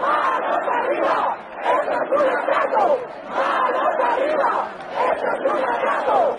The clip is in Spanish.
¡Manos arriba! ¡Esto es un atraco! ¡Manos arriba! ¡Esto es un atraco!